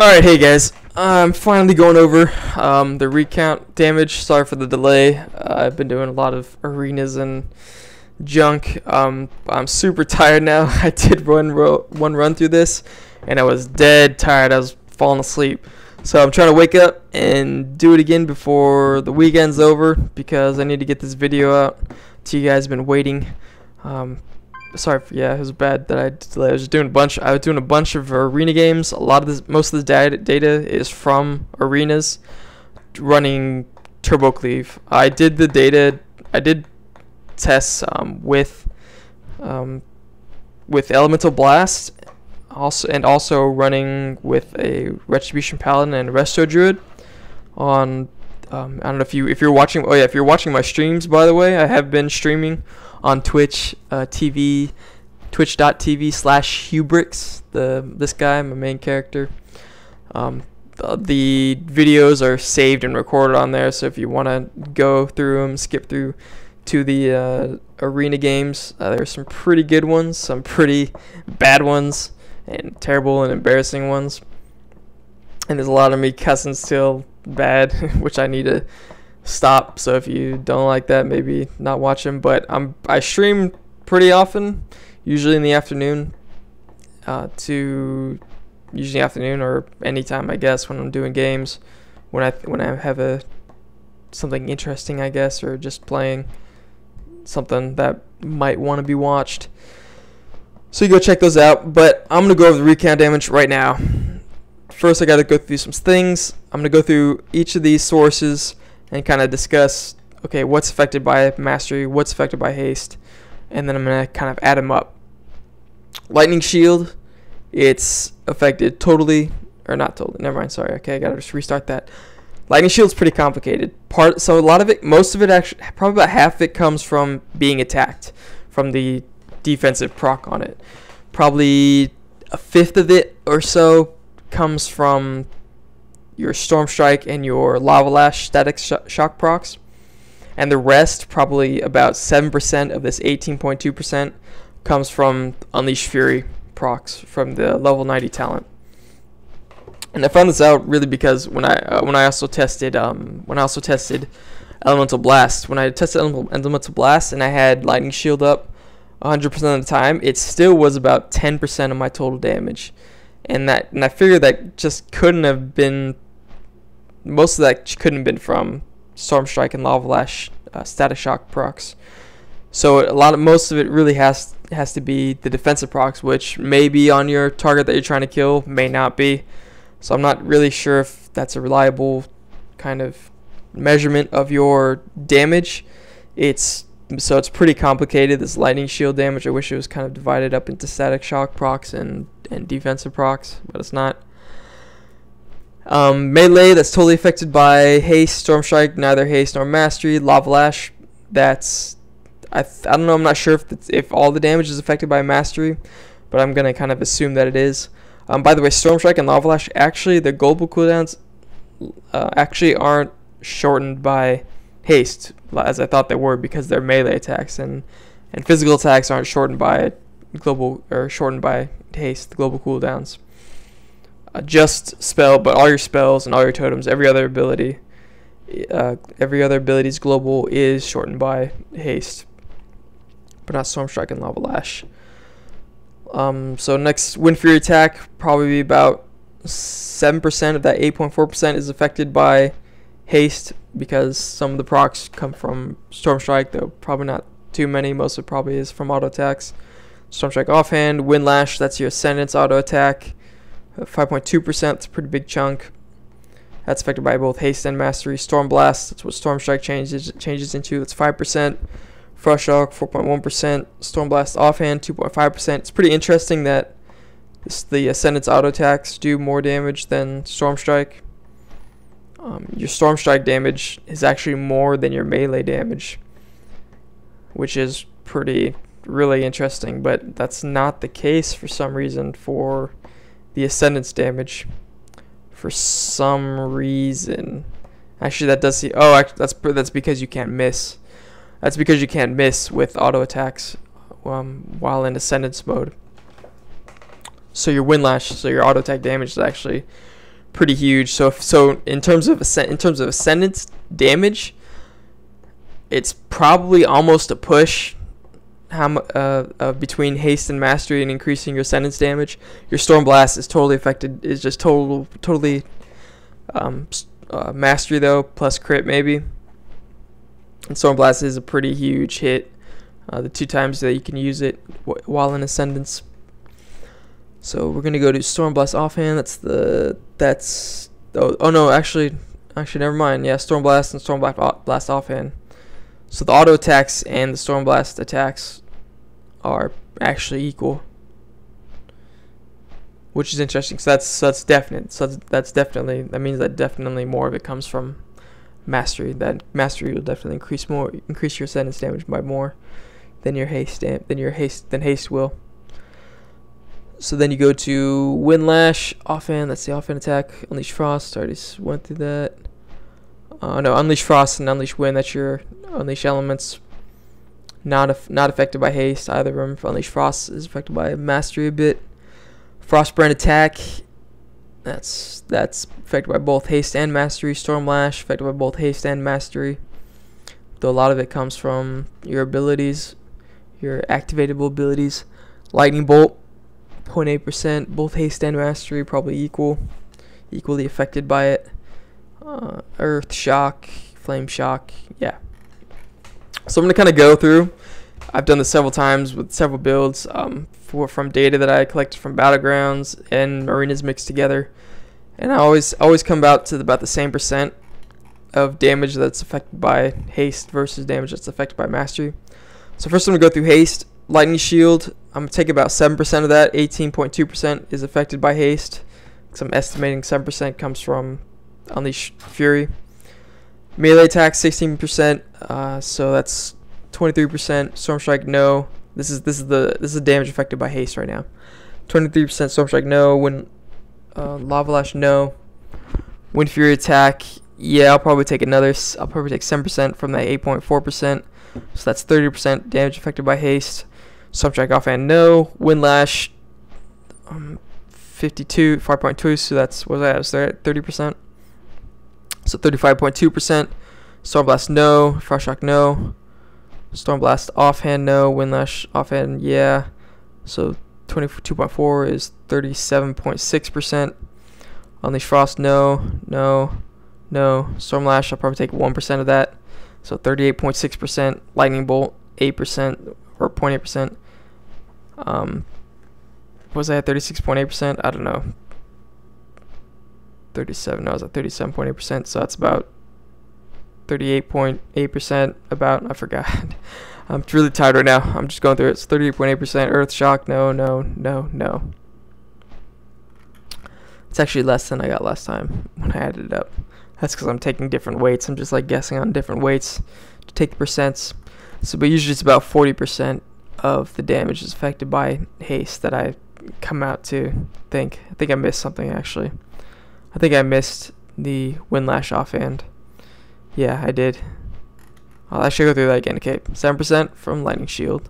Alright, hey guys. I'm finally going over um, the recount damage. Sorry for the delay. Uh, I've been doing a lot of arenas and junk. Um, I'm super tired now. I did one, one run through this, and I was dead tired. I was falling asleep. So I'm trying to wake up and do it again before the weekend's over because I need to get this video out to you guys. Been waiting. Um, sorry for, yeah it was bad that I delayed. I was doing a bunch I was doing a bunch of arena games a lot of this most of the data data is from arenas running turbo cleave I did the data I did tests um, with um, with elemental blast also and also running with a retribution paladin and resto druid on um, I don't know if you if you're watching oh yeah if you're watching my streams by the way I have been streaming on Twitch uh, TV, twitch.tv slash Hubrix, the this guy, my main character. Um, the, the videos are saved and recorded on there, so if you want to go through them, skip through to the uh, arena games, uh, there's some pretty good ones, some pretty bad ones, and terrible and embarrassing ones. And there's a lot of me cussing still bad, which I need to stop. So if you don't like that, maybe not watch them. But I'm I stream pretty often, usually in the afternoon, uh, to usually afternoon or anytime I guess when I'm doing games, when I when I have a something interesting I guess or just playing something that might want to be watched. So you go check those out. But I'm gonna go over the recount damage right now. First, I gotta go through some things. I'm gonna go through each of these sources and kind of discuss okay what's affected by mastery, what's affected by haste, and then I'm gonna kind of add them up. Lightning shield, it's affected totally or not totally. Never mind. Sorry. Okay, I gotta just restart that. Lightning shield's pretty complicated. Part so a lot of it, most of it actually, probably about half of it comes from being attacked, from the defensive proc on it. Probably a fifth of it or so comes from your Storm Strike, and your Lava Lash static sh shock procs. And the rest, probably about 7% of this 18.2%, comes from Unleash Fury procs from the level 90 talent. And I found this out really because when I uh, when I also tested um, when I also tested Elemental Blast, when I tested Elemental Blast and I had Lightning Shield up 100% of the time, it still was about 10% of my total damage. And that and I figured that just couldn't have been most of that couldn't have been from Storm Strike and Lava Lash uh, Static Shock procs. So a lot of most of it really has has to be the defensive procs, which may be on your target that you're trying to kill, may not be. So I'm not really sure if that's a reliable kind of measurement of your damage. It's so it's pretty complicated. This lightning shield damage. I wish it was kind of divided up into static shock procs and and defensive procs, but it's not. Um, melee, that's totally affected by haste, storm strike, neither haste nor mastery. Lava lash, that's I, I don't know. I'm not sure if if all the damage is affected by mastery, but I'm gonna kind of assume that it is. Um, by the way, storm strike and lava lash actually the global cooldowns uh, actually aren't shortened by haste as I thought they were because they're melee attacks and and physical attacks aren't shortened by global or shortened by haste. The global cooldowns uh, just spell, but all your spells and all your totems, every other ability, uh, every other ability's global is shortened by haste, but not Storm Strike and Lava Lash. Um, so next Wind Fury attack, probably about 7% of that 8.4% is affected by haste because some of the procs come from Storm Strike, though probably not too many. Most of it probably is from auto attacks. Storm Strike offhand, Wind Lash, that's your Ascendance auto attack. 5.2%, it's a pretty big chunk. That's affected by both haste and mastery. Storm Blast, that's what Storm Strike changes changes into. That's 5%. Frost Shock, 4.1%. Storm Blast offhand, 2.5%. It's pretty interesting that this, the Ascendant's auto attacks do more damage than Storm Strike. Um, your Storm Strike damage is actually more than your melee damage, which is pretty really interesting, but that's not the case for some reason for the Ascendance damage for some reason. Actually, that does see. Oh, actually, that's that's because you can't miss. That's because you can't miss with auto attacks um, while in Ascendance mode. So your Windlash, so your auto attack damage is actually pretty huge. So if, so in terms of in terms of ascendance damage, it's probably almost a push. How uh, uh, between haste and mastery and increasing your ascendance damage, your storm blast is totally affected. Is just total totally um, uh, mastery though plus crit maybe. And storm blast is a pretty huge hit. Uh, the two times that you can use it while in ascendance. So we're gonna go to storm blast offhand. That's the that's oh, oh no actually actually never mind. Yeah, storm blast and storm blast blast offhand. So the auto attacks and the Storm Blast attacks are actually equal. Which is interesting. So that's so that's definite. So that's, definitely that means that definitely more of it comes from mastery. That mastery will definitely increase more increase your ascendance damage by more than your haste than your haste than haste will. So then you go to Wind Lash, offhand, that's the offhand attack. Unleash Frost, already went through that. Uh, no, Unleash Frost and Unleash Wind, that's your Unleash elements. Not af not affected by haste, either of them. Unleash Frost is affected by Mastery a bit. Frostbrand attack, that's that's affected by both haste and mastery. Storm Lash affected by both haste and mastery. Though a lot of it comes from your abilities, your activatable abilities. Lightning Bolt, 0.8%, both haste and mastery probably equal, equally affected by it uh, Earth Shock, Flame Shock, yeah. So I'm gonna kind of go through. I've done this several times with several builds um, for from data that I collected from battlegrounds and arenas mixed together, and I always always come out to about the same percent of damage that's affected by haste versus damage that's affected by mastery. So first I'm gonna go through haste. Lightning Shield, I'm gonna take about 7% of that. 18.2% is affected by haste. Because I'm estimating 7% comes from Unleash Fury. Melee attack 16%, uh, so that's 23%. Storm Strike no. This is this is the this is the damage affected by haste right now. 23% Storm Strike no. When uh, Lava Lash no. Wind Fury attack yeah I'll probably take another. I'll probably take 7% from that 8.4%. So that's 30% damage affected by haste. Storm Strike offhand no. Wind Lash um, 52 5.2 so that's what was that was there at 30%. So 35.2%. Stormblast, no. Frost Shock, no. Stormblast, offhand, no. Windlash, offhand, yeah. So 22.4 is 37.6%. Unleash Frost, no. No. No. Stormlash, I'll probably take 1% of that. So 38.6%. Lightning Bolt, 8% or 0.8%. Um, was I at 36.8%? I don't know. 37. No, I was at 37.8%. So that's about 38.8%. About, I forgot. I'm really tired right now. I'm just going through it. It's 38.8%. Earth shock. No, no, no, no. It's actually less than I got last time when I added it up. That's because I'm taking different weights. I'm just like guessing on different weights to take the percents. So, but usually it's about 40% of the damage is affected by haste that I come out to think. I think I missed something actually. I think I missed the Windlash offhand. Yeah, I did. I'll actually go through that again. Okay, 7% from Lightning Shield.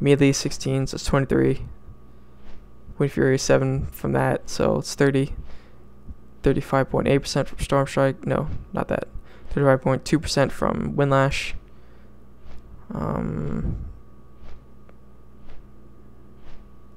Melee 16, so it's 23. Wind Fury 7 from that, so it's 30. 35.8% from Storm Strike. No, not that. 35.2% from Windlash. Um,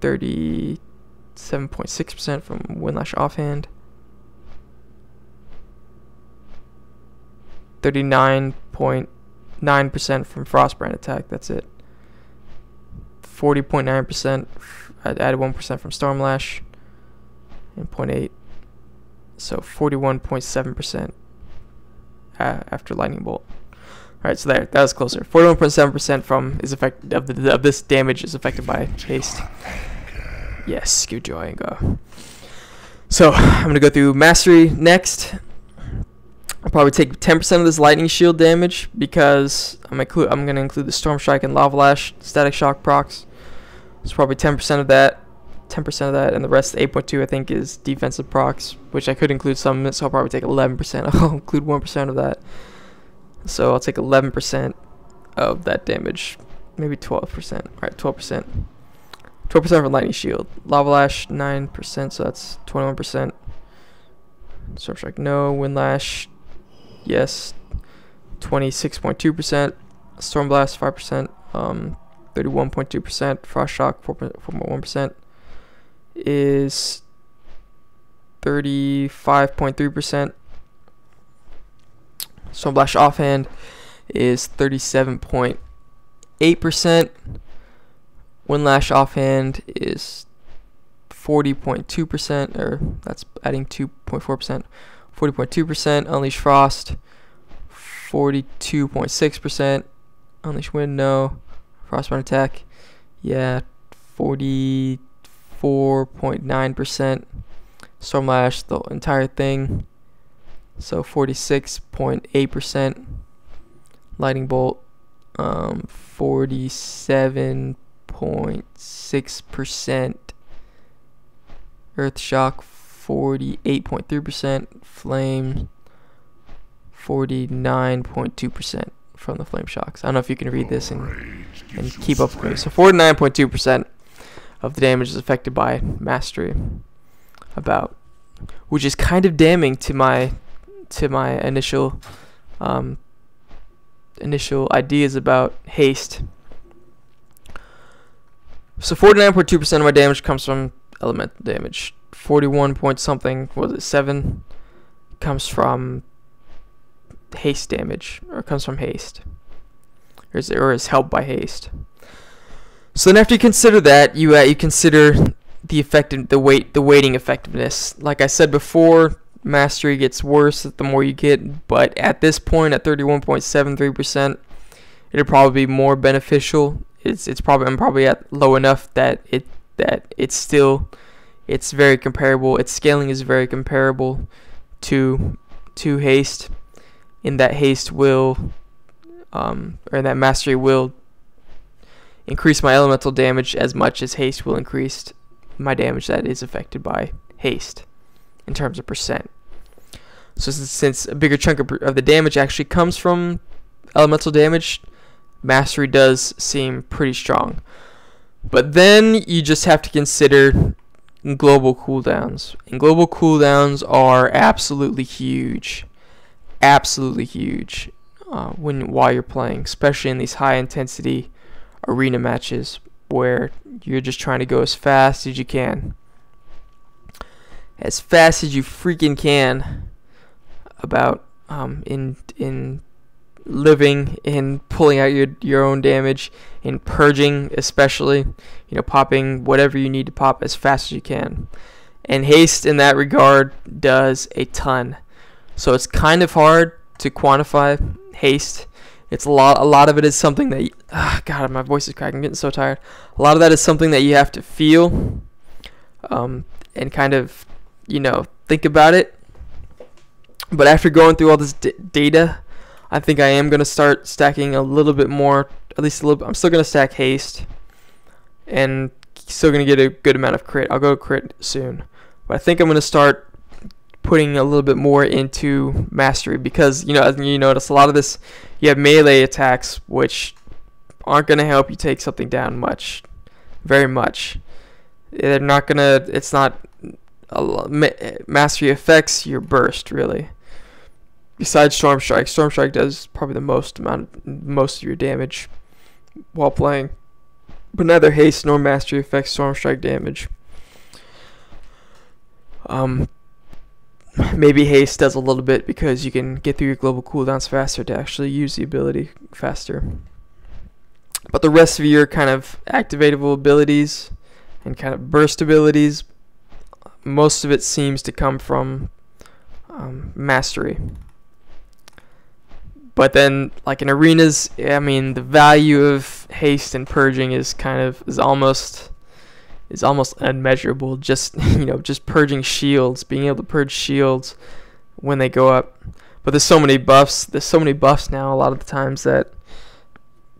37.6% from Windlash offhand. 39.9% from Frostbrand attack. That's it. 40.9%. I added 1% from Stormlash. And 0.8. So 41.7% uh, after Lightning Bolt. All right, so there, that was closer. 41.7% from is affected of the of this damage is affected by haste. Yes, good joy and go. So I'm gonna go through mastery next. I'll probably take 10% of this lightning shield damage because I'm, inclu I'm going to include the storm strike and lava lash static shock procs. It's probably 10% of that, 10% of that, and the rest 8.2 I think is defensive procs, which I could include some, so I'll probably take 11%. I'll include 1% of that. So I'll take 11% of that damage, maybe 12%. All right, 12%. 12% for lightning shield. Lava lash 9%, so that's 21%. Storm Strike, no. Windlash, yes. 26.2%. Storm Blast, 5%. Um, 31.2%. Frost Shock, 4.1%. Is 35.3%. Storm Blast Offhand is 37.8%. Windlash Offhand is 40.2%, or that's adding 2.4%. 40.2%. Unleash Frost, 42.6%. Unleash Wind, no. Frostbrand Attack, yeah, 44.9%. Stormlash, the entire thing, so 46.8%. Lightning Bolt, um, 47.6%. Earth Shock, 48.3%. Flame, 49.2% from the Flame Shocks. I don't know if you can read this and, and keep up with me. So 49.2% of the damage is affected by Mastery. About, which is kind of damning to my to my initial um, initial ideas about haste. So 49.2% of my damage comes from elemental damage. 41 point something, was it 7, comes from haste damage, or comes from haste. Or is, or is helped by haste. So then after you consider that, you uh, you consider the effective the weight the weighting effectiveness. Like I said before, mastery gets worse the more you get, but at this point at 31.73%, it'll probably be more beneficial. It's it's probably I'm probably at low enough that it that it's still it's very comparable. Its scaling is very comparable to to haste. In that haste will um, or that mastery will increase my elemental damage as much as haste will increase my damage that is affected by haste in terms of percent. So since a bigger chunk of, of the damage actually comes from elemental damage, mastery does seem pretty strong. But then you just have to consider global cooldowns. And global cooldowns are absolutely huge. Absolutely huge uh, when while you're playing, especially in these high intensity arena matches where you're just trying to go as fast as you can. As fast as you freaking can about um, in in living and pulling out your your own damage and purging especially you know popping whatever you need to pop as fast as you can and haste in that regard does a ton so it's kind of hard to quantify haste it's a lot. A lot of it is something that. oh God, my voice is cracking. I'm getting so tired. A lot of that is something that you have to feel, um, and kind of, you know, think about it. But after going through all this data, I think I am gonna start stacking a little bit more. At least a little. I'm still gonna stack haste, and still gonna get a good amount of crit. I'll go crit soon, but I think I'm gonna start putting a little bit more into mastery because you know as you notice a lot of this you have melee attacks which aren't going to help you take something down much very much they're not going to it's not mastery affects your burst really besides storm strike storm strike does probably the most amount of, most of your damage while playing but neither haste nor mastery affects storm strike damage um maybe haste does a little bit because you can get through your global cooldowns faster to actually use the ability faster. But the rest of your kind of activatable abilities and kind of burst abilities, most of it seems to come from um, mastery. But then, like in arenas, I mean, the value of haste and purging is kind of is almost is almost unmeasurable. Just you know, just purging shields, being able to purge shields when they go up. But there's so many buffs. There's so many buffs now. A lot of the times that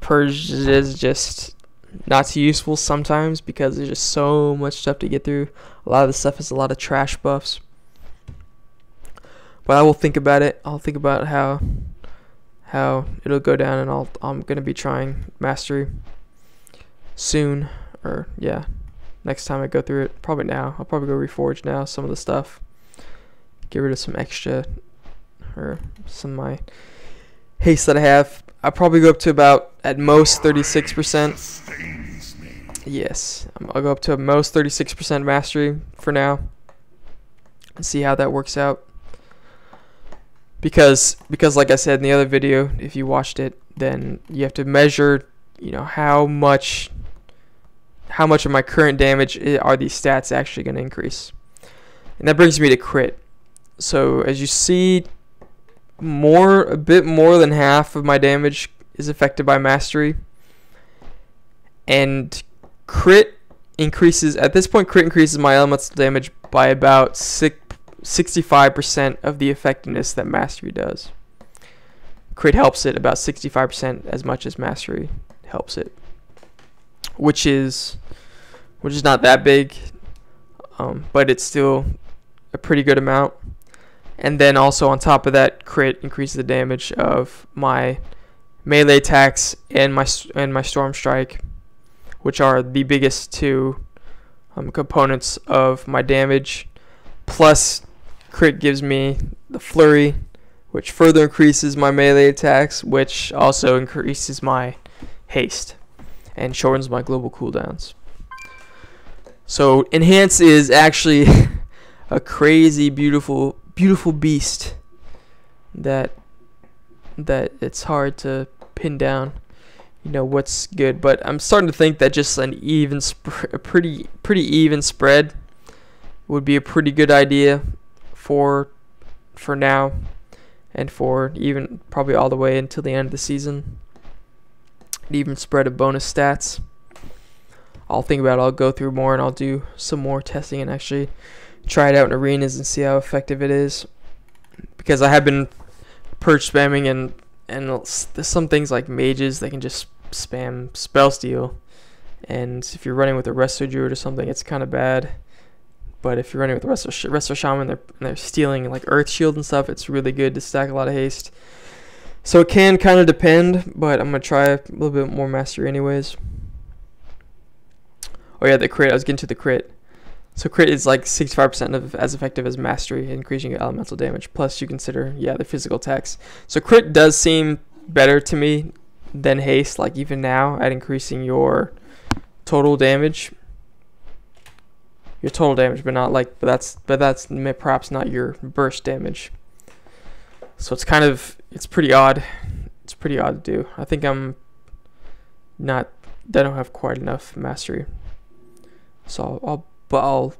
purge is just not too useful sometimes because there's just so much stuff to get through. A lot of the stuff is a lot of trash buffs. But I will think about it. I'll think about how how it'll go down, and I'll I'm gonna be trying mastery soon, or yeah, next time I go through it. Probably now. I'll probably go reforge now some of the stuff. get rid of some extra or some of my haste that I have. I'll probably go up to about at most 36%. Yes, I'll go up to most 36% mastery for now and see how that works out. Because because like I said in the other video, if you watched it, then you have to measure, you know, how much how much of my current damage are these stats actually going to increase. And that brings me to crit. So as you see, more a bit more than half of my damage is affected by mastery. And crit increases at this point crit increases my elemental damage by about 65% of the effectiveness that mastery does. Crit helps it about 65% as much as mastery helps it. Which is which is not that big. Um, but it's still a pretty good amount. And then also on top of that, crit increases the damage of my melee attacks and my and my storm strike, which are the biggest two um, components of my damage. Plus, crit gives me the flurry, which further increases my melee attacks, which also increases my haste and shortens my global cooldowns. So enhance is actually a crazy beautiful beautiful beast that that it's hard to pin down you know what's good but i'm starting to think that just an even a pretty pretty even spread would be a pretty good idea for for now and for even probably all the way until the end of the season an even spread of bonus stats i'll think about it i'll go through more and i'll do some more testing and actually try it out in arenas and see how effective it is. Because I have been purge spamming and and there's some things like mages they can just spam spell steal, and if you're running with a resto druid or something, it's kind of bad. But if you're running with resto shaman, they're they're stealing like earth shield and stuff. It's really good to stack a lot of haste. So it can kind of depend, but I'm gonna try a little bit more mastery anyways. Oh yeah, the crit. I was getting to the crit. So crit is like 65% of as effective as mastery, increasing your elemental damage. Plus you consider, yeah, the physical attacks. So crit does seem better to me than haste, like even now at increasing your total damage. Your total damage, but not like, but that's, but that's perhaps not your burst damage. So it's kind of, it's pretty odd. It's pretty odd to do. I think I'm not, I don't have quite enough mastery. So I'll, I'll I'll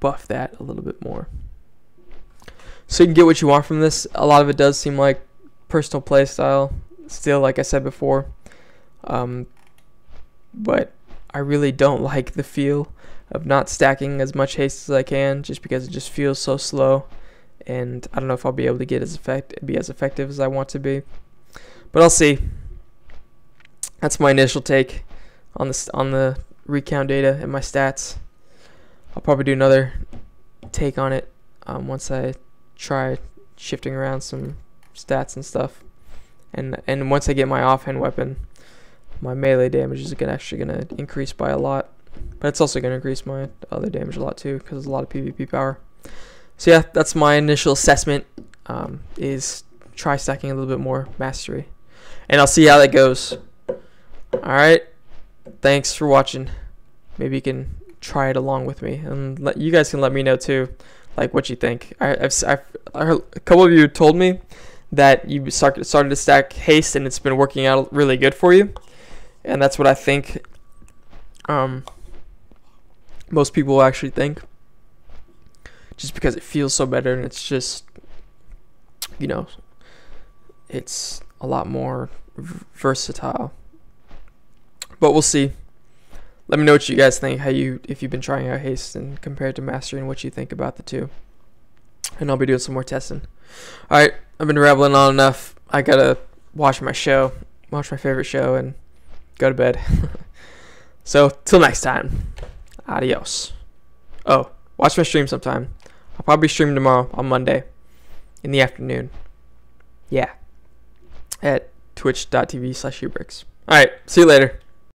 buff that a little bit more. So you can get what you want from this. A lot of it does seem like personal playstyle. Still, like I said before, um, but I really don't like the feel of not stacking as much haste as I can, just because it just feels so slow, and I don't know if I'll be able to get as effect be as effective as I want to be. But I'll see. That's my initial take on the on the recount data and my stats. I'll probably do another take on it um, once I try shifting around some stats and stuff. And and once I get my offhand weapon, my melee damage is actually gonna increase by a lot. But it's also gonna increase my other damage a lot too, because there's a lot of PvP power. So yeah, that's my initial assessment. Um, is try stacking a little bit more mastery, and I'll see how that goes. All right, thanks for watching. Maybe you can try it along with me, and let you guys can let me know too, like what you think. I, have I've heard, a couple of you told me that you started started to stack haste and it's been working out really good for you, and that's what I think. Um, most people actually think, just because it feels so better and it's just, you know, it's a lot more versatile. But we'll see let me know what you guys think. How you if you've been trying out haste and compared to mastery and what you think about the two. And I'll be doing some more testing. All right, I've been rambling on enough. I gotta watch my show, watch my favorite show, and go to bed. so till next time, adios. Oh, watch my stream sometime. I'll probably stream tomorrow on Monday in the afternoon. Yeah, at twitch.tv slash All right, see you later.